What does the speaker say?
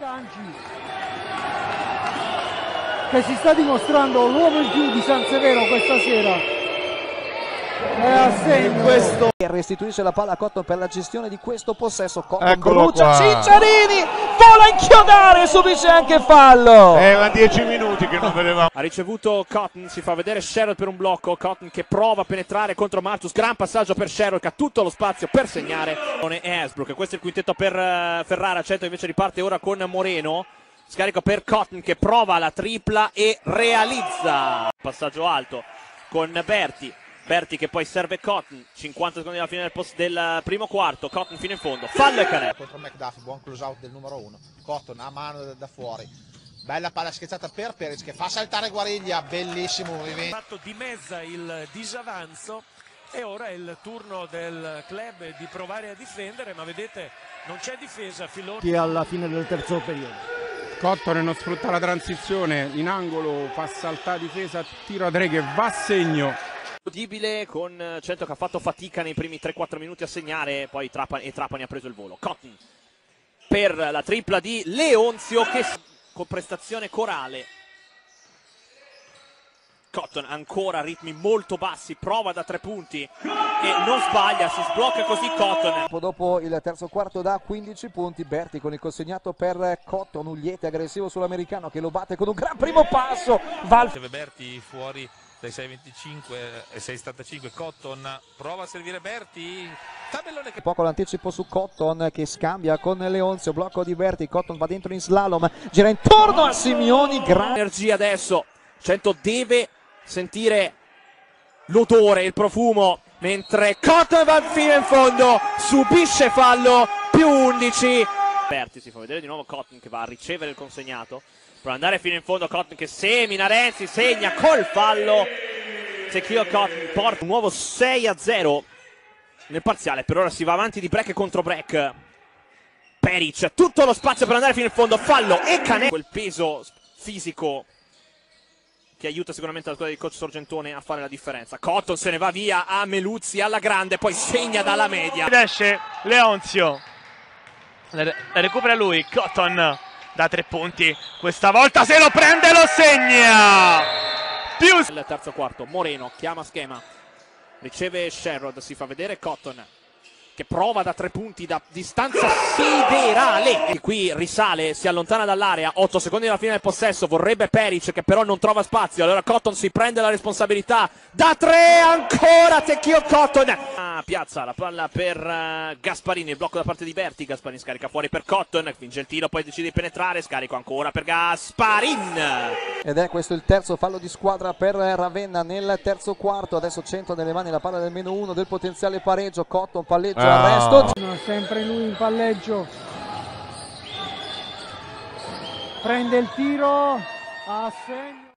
Canci che si sta dimostrando l'uomo in più di San Severo questa sera. È a segno. Questo restituisce la palla a Cotton per la gestione di questo possesso. Cotton Eccolo brucia qua. Cicciarini vola inchiodare subisce anche fallo. Erano dieci minuti che non vedevamo. Ha ricevuto Cotton, si fa vedere Sherrod per un blocco. Cotton che prova a penetrare contro Martus. Gran passaggio per Sherrod che ha tutto lo spazio per segnare. E Hasbrook. Questo è il quintetto per eh, Ferrara. Certo invece riparte ora con Moreno. Scarico per Cotton che prova la tripla e realizza. Passaggio alto con Berti. Berti che poi serve Cotton. 50 secondi alla fine del, post- del primo quarto. Cotton fino in fondo. Fallo e canestro. contro McDuff, buon close out del numero 1. Cotton a mano da, da fuori. Bella palla scherzata per Perez che fa saltare Guariglia, bellissimo movimento. fatto dimezza il disavanzo e ora è il turno del club di provare a difendere, ma vedete non c'è difesa, Filoni alla fine del terzo periodo Cotton non sfrutta la transizione in angolo, fa saltare difesa, tiro a tre che va a segno. Udibile con eh, Cento che ha fatto fatica nei primi 3-4 minuti a segnare, poi Trapani, e Trapani ha preso il volo. Cotton per la tripla di Leonzio che con prestazione corale. Cotton ancora a ritmi molto bassi, prova da tre punti e non sbaglia, si sblocca così Cotton. dopo il terzo quarto da 15 punti Berti con il consegnato per Cotton Ugliete aggressivo sull'americano che lo batte con un gran primo passo va al Berti fuori dai 6,25 e 6,75 Cotton prova a servire Berti tabellone che poco l'anticipo su Cotton che scambia con Leonzio blocco di Berti Cotton va dentro in slalom gira intorno a Simioni gran energia adesso. Cento deve sentire l'odore, il profumo, mentre Cotton va fino in fondo, subisce fallo, più 11. Berti si fa vedere di nuovo Cotton che va a ricevere il consegnato. Per andare fino in fondo Cotton che semina, Renzi segna col fallo. Sekio Cotton porta un nuovo 6 a 0 nel parziale. Per ora si va avanti di break contro break. Peric, tutto lo spazio per andare fino in fondo, fallo e Canè. Quel peso fisico che aiuta sicuramente la squadra di coach Sorgentone a fare la differenza. Cotton se ne va via a Meluzzi alla grande, poi segna dalla media. Ed esce Leonzio. La recupera lui, Cotton da tre punti. Questa volta se lo prende lo segna. Più Il terzo quarto, Moreno chiama schema, riceve Sherrod, si fa vedere Cotton che prova da tre punti da distanza siderale. E qui risale, si allontana dall'area, 8 secondi alla fine del possesso, vorrebbe Peric che però non trova spazio, allora Cotton si prende la responsabilità, da tre ancora Tecchio Cotton. Piazza la palla per eh, Gasparini, il blocco da parte di Berti, Gasparini scarica fuori per Cotton, finge il tiro, poi decide di penetrare, scarico ancora per Gasparin. ed è questo il terzo fallo di squadra per Ravenna nel terzo quarto adesso centro nelle mani la palla del meno uno del potenziale pareggio Cotton palleggio Ah. arresto sempre lui in palleggio prende il tiro a segno